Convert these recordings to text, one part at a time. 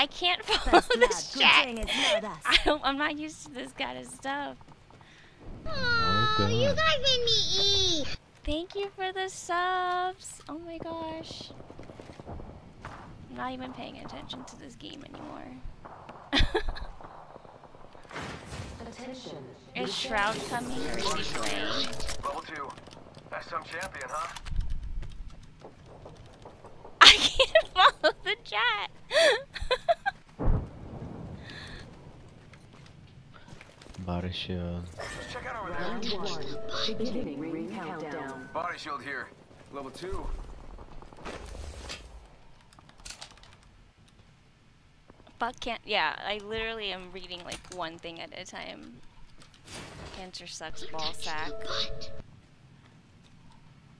I can't follow First this blood, chat. good thing it's not us. I don't, I'm not used to this kind of stuff. Oh, Oh, you guys made me eat. Thank you for the subs. Oh my gosh. I'm not even paying attention to this game anymore. Attention. is Shroud coming or is he playing? Level two. That's some champion, huh? I can't follow the chat. Barış ya. Just check out over there. Beginning ring countdown. Body shield here. Level two. Buck can't. Yeah, I literally am reading like one thing at a time. Cancer sucks ball sack.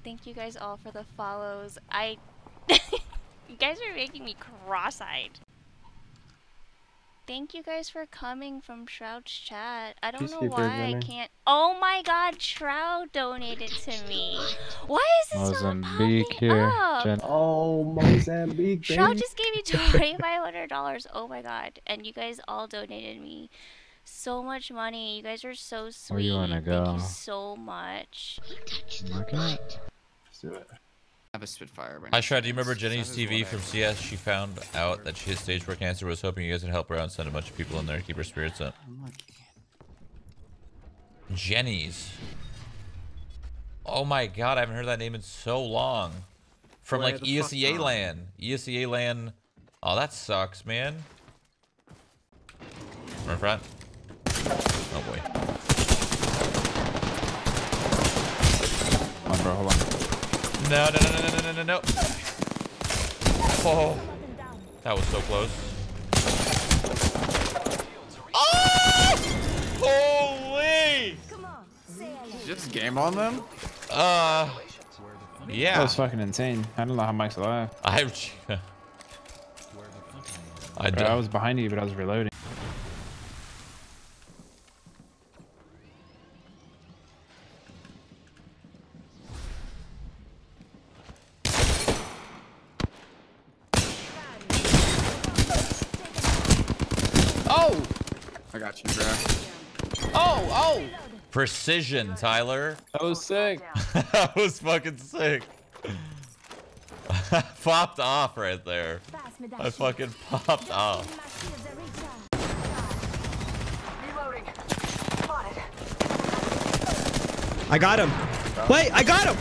Thank you guys all for the follows. I. you guys are making me cross-eyed. Thank you guys for coming from Shroud's chat. I don't know why I can't. Oh my God, Shroud donated to me. Why is this not Mozambique popping here. up? Jen Oh, Mozambique, Shroud just gave me twenty five hundred dollars. Oh my god! And you guys all donated me so much money. You guys are so sweet. Where you wanna Thank go? you so much. Mark it. Let's do it. Have a Spitfire. Hi, Shroud. Do you remember Jenny's TV from CS? She found out that she had stage 4 cancer. Was hoping you guys would help her out and send a bunch of people in there to keep her spirits up. Jenny's. Oh my god, I haven't heard that name in so long. From like the fuck ESEA from? land. ESEA land. Oh, that sucks, man. Run front. Oh boy. Hold on, bro. Hold on. No, no, no, no, no, no, no, no. Oh, that was so close. Oh! Holy! Come on, say. Just game on them? Uh, yeah. That was fucking insane. I don't know how Mike's alive. I. I Bro, I was behind you, but I was reloading. Got you, bro. Oh, oh! Precision, Tyler. That was sick. that was fucking sick. popped off right there. Pass me that I fucking popped Just off. giving my shields a recharge. Reloading. Spotted. I got him. Wait, I got him.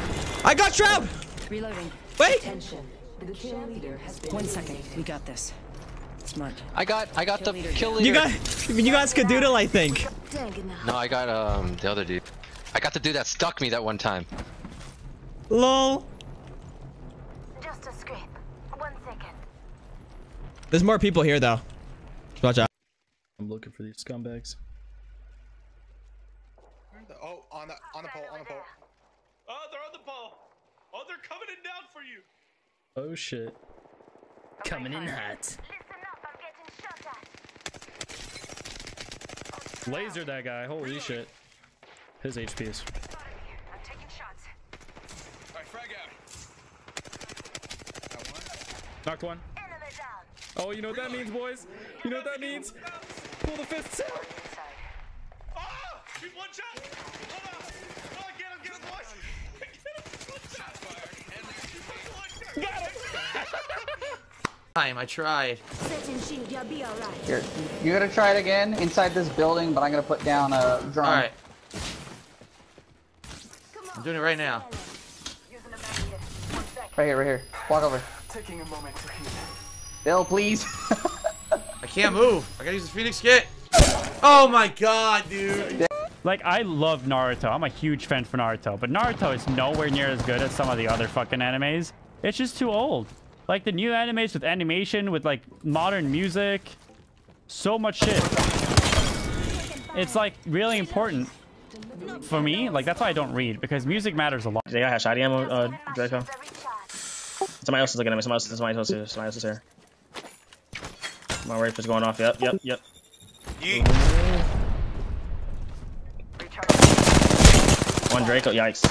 I got Shroud. Reloading. Wait. Attention. The kill leader has been One second. We got this. Smart. I got I got the kill leader. You got, you got Skadoodle, I think. Dang it now. No, I got um the other dude. I got the dude that stuck me that one time. Lol. Just a scrape. One second. There's more people here though. Watch out. I'm looking for these scumbags. Oh, on the on the pole, on the pole. Oh, they're on the pole. Oh, they're coming in down for you. Oh shit. Coming in hot. Listen up, I'm getting shot at. Laser that guy. Holy shit. His HP is. I'm taking shots. Alright, frag out. Got one. Knocked one. Enemy down. Oh, you know what that means, boys? You know what that means? Pull the fists out. Ah! Shoot one shot. Hold on. Oh, get him, get him, boys. Get him. One shot. Got him. Time, I tried. Shield, you'll be alright. Here, you gotta try it again inside this building, but I'm gonna put down a drone. Alright, I'm doing it right now. Using a mag here. One sec. Right here, right here. Walk over. Taking a moment to heal. Bill, please. I can't move. I gotta use the Phoenix kit. Oh my god, dude. Like, I love Naruto. I'm a huge fan for Naruto, but Naruto is nowhere near as good as some of the other fucking animes. It's just too old. Like, the new animes with animation, with, like, modern music. So much shit. It's, like, really important for me. Like, that's why I don't read, because music matters a lot. They got shotty ammo, uh, Draco. Shields a recharge. Somebody else is looking at me. Somebody else, somebody else, is, somebody else is here. My rifle's going off. Yep, yep, yep. One Draco. Yikes.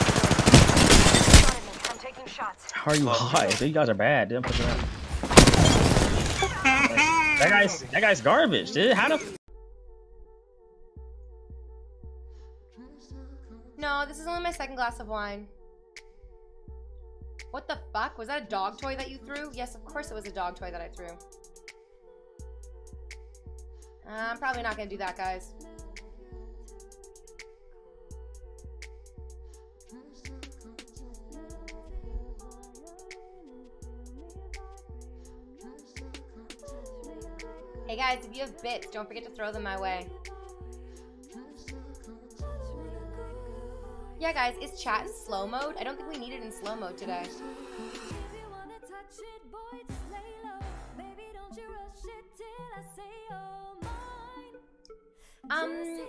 Spotted me. I'm taking shots. How are you high? You guys are bad. Dude, I'm pushing. That guy's that guy's garbage, dude. How the No, this is only my second glass of wine. What the fuck? Was that a dog toy that you threw? Yes, of course it was a dog toy that I threw. I'm probably not gonna do that, guys. Hey guys, if you have bits, don't forget to throw them my way. Yeah, guys, is chat in slow mode? I don't think we need it in slow mode today. Um,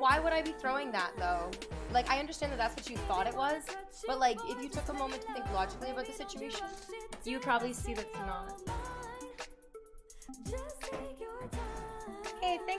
why would I be throwing that though? Like, I understand that that's what you thought it was, but like, if you took a moment to think logically about the situation, you would probably see that it's not. Hey, thank